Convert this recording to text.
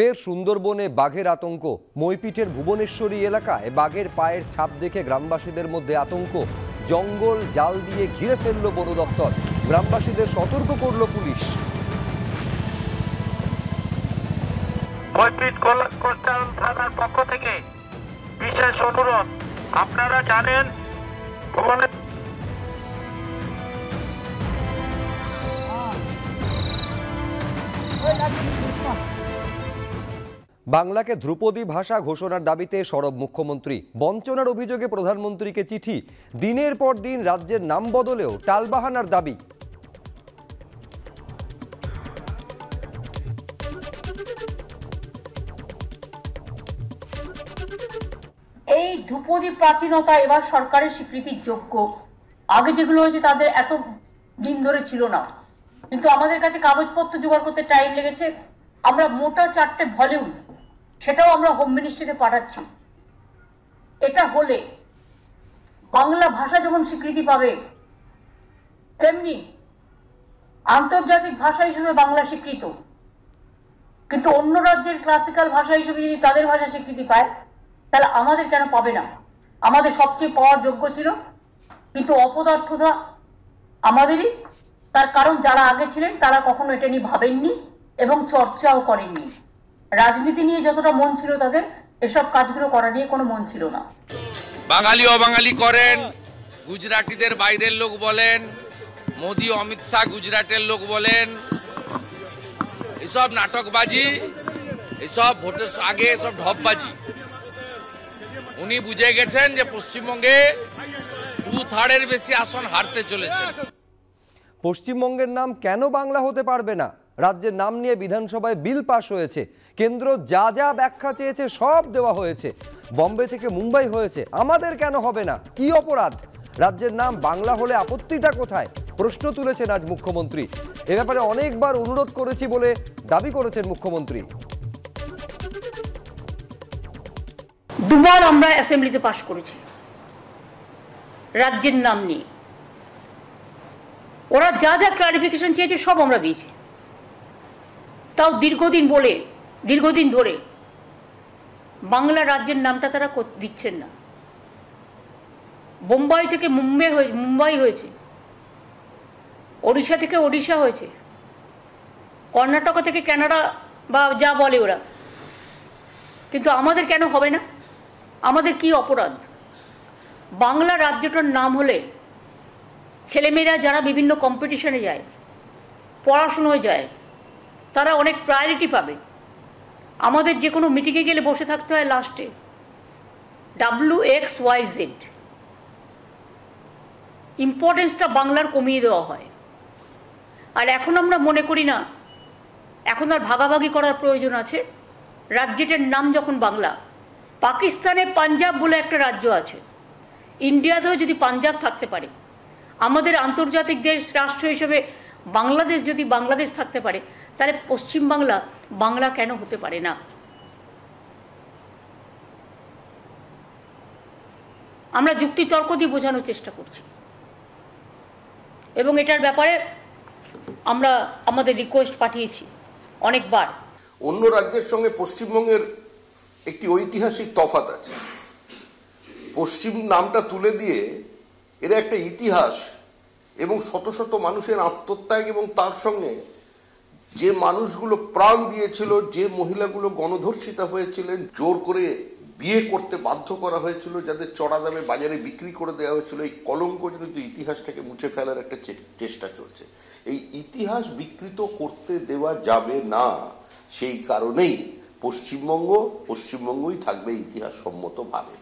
ফের সুন্দরবনে বাঘের আতঙ্ক। মইপিঠের ভুবনেশ্বরী এলাকায় বাঘের পায়ের ছাপ দেখে গ্রামবাসীদের মধ্যে আতঙ্ক। জঙ্গল জাল দিয়ে ঘিরে ফেলল বন দপ্তর। গ্রামবাসীদের সতর্ক করল পুলিশ। কোস্টাল থানার পক্ষ থেকে বিশেষ অনুরোধ। আপনারা জানেন ভুবনে বাংলাকে ধ্রুপদী ভাষা ঘোষণার দাবিতে সরব মুখ্যমন্ত্রী। বঞ্চনার অভিযোগে প্রধানমন্ত্রীকে চিঠি। দিনের পর দিন রাজ্যের নাম বদলেও টালবাহানার দাবি। এই ধ্রুপদী প্রাচীনতা এবার সরকারের স্বীকৃতির যোগ্য। আগে যেগুলো হয়েছে তাদের এত দিন ধরে ছিল না। কিন্তু আমাদের কাছে কাগজপত্র জোগাড় করতে টাইম লেগেছে। আমরা মোটা চারটে ভলিউম সেটাও আমরা হোম মিনিস্ট্রিতে পাঠাচ্ছি। এটা হলে বাংলা ভাষা যেমন স্বীকৃতি পাবে, তেমনি আন্তর্জাতিক ভাষা হিসেবে বাংলা স্বীকৃত। কিন্তু অন্য রাজ্যের ক্লাসিক্যাল ভাষা হিসেবে যদি তাদের ভাষা স্বীকৃতি পায়, তাহলে আমাদের কেন পাবে না? আমাদের সবচেয়ে পাওয়ার যোগ্য ছিল, কিন্তু অপদার্থতা আমাদেরই। তার কারণ যারা আগে ছিলেন, তারা কখনো এটা নিয়ে ভাবেননি এবং চর্চাও করেননি। রাজনীতি নিয়ে যতটা মন ছিল তাদের এসব কাজগুলো করা নিয়ে কোনো মন ছিল না। বাঙালি অবাঙালি করেন গুজরাটিদের বাইরের লোক বলেন মোদি অমিত শাহ গুজরাটের লোক বলেন। এসব নাটকবাজি এসব ভোটের আগে এসব ঢপবাজি। উনি বুঝে গেছেন যে পশ্চিমবঙ্গে টু থার্ডের বেশি আসন হারতে চলেছে। পশ্চিমবঙ্গের নাম কেন বাংলা হতে পারবে না? রাজ্যের নাম নিয়ে বিধানসভায় বিল পাশ হয়েছে। কেন্দ্র যা যা ব্যাখ্যা চেয়েছে সব দেওয়া হয়েছে। বম্বে থেকে মুম্বাই হয়েছে। আমাদের কেন হবে না? কি অপরাধ? রাজ্যের নাম বাংলা হলে আপত্তিটা কোথায়? প্রশ্ন তুলেছেন আজ মুখ্যমন্ত্রী। এ ব্যাপারে অনেকবার অনুরোধ করেছি বলে দাবি করেছেন মুখ্যমন্ত্রী। দুবার আমরা অ্যাসেম্বলিতে পাশ করেছি। রাজ্যের নাম নিয়ে। ওরা যা যা ক্লারিফিকেশন চেয়েছে সব আমরা দিয়েছি। তাও দীর্ঘদিন বলে, দীর্ঘদিন ধরে। বাংলা রাজ্যের নামটা তারা দিচ্ছেন না। বোম্বাই থেকে মুম্বাই হয়েছে মুম্বাই হয়েছে। ওড়িশা থেকে ওড়িশা হয়েছে। কর্ণাটক থেকে কানাডা বা যা বলে ওরা। কিন্তু আমাদের কেন হবে না? আমাদের কি অপরাধ? বাংলা রাজ্যটার নাম হলে ছেলেমেয়েরা যারা বিভিন্ন কম্পিটিশনে যায়, পড়াশুনোয় যায় তারা অনেক প্রায়োরিটি পাবে। আমাদের যে কোনো মিটিংয়ে গেলে বসে থাকতে হয় লাস্টে ডাব্লু এক্স ওয়াই জেড ইম্পর্টেন্সটা বাংলার কমিয়ে দেওয়া হয়। আর এখন আমরা মনে করি না, এখন আর ভাগাভাগি করার প্রয়োজন আছে। রাজ্যটার নাম যখন বাংলা, পাকিস্তানে পাঞ্জাব বলে একটা রাজ্য আছে। ইন্ডিয়াতেও যদি পাঞ্জাব থাকতে পারে, আমাদের আন্তর্জাতিক দেশ রাষ্ট্র হিসেবে বাংলাদেশ যদি বাংলাদেশ থাকতে পারে তাহলে পশ্চিমবাংলা বাংলা কেন হতে পারে না? আমরা যুক্তিতর্ক দিয়ে বোঝানোর চেষ্টা করছি। এবং এটার ব্যাপারে আমরা আমাদের রিকোয়েস্ট পাঠিয়েছি অনেকবার। অন্য রাজ্যের সঙ্গে পশ্চিমবঙ্গের একটি ঐতিহাসিক তফাত আছে। পশ্চিম নামটা তুলে দিয়ে এরা একটা ইতিহাস এবং শত শত মানুষের আত্মত্যাগ এবং তার সঙ্গে যে মানুষগুলো প্রাণ দিয়েছিল, যে মহিলাগুলো গণধর্ষিতা হয়েছিলেন, জোর করে বিয়ে করতে বাধ্য করা হয়েছিল, যাদের চড়া দামে বাজারে বিক্রি করে দেওয়া হয়েছিল, এই কলঙ্ক কিন্তু ইতিহাসটাকে মুছে ফেলার একটা চেষ্টা চলছে। এই ইতিহাস বিকৃত করতে দেওয়া যাবে না, সেই কারণেই পশ্চিমবঙ্গ, পশ্চিমবঙ্গই থাকবে ইতিহাস সম্মতভাবে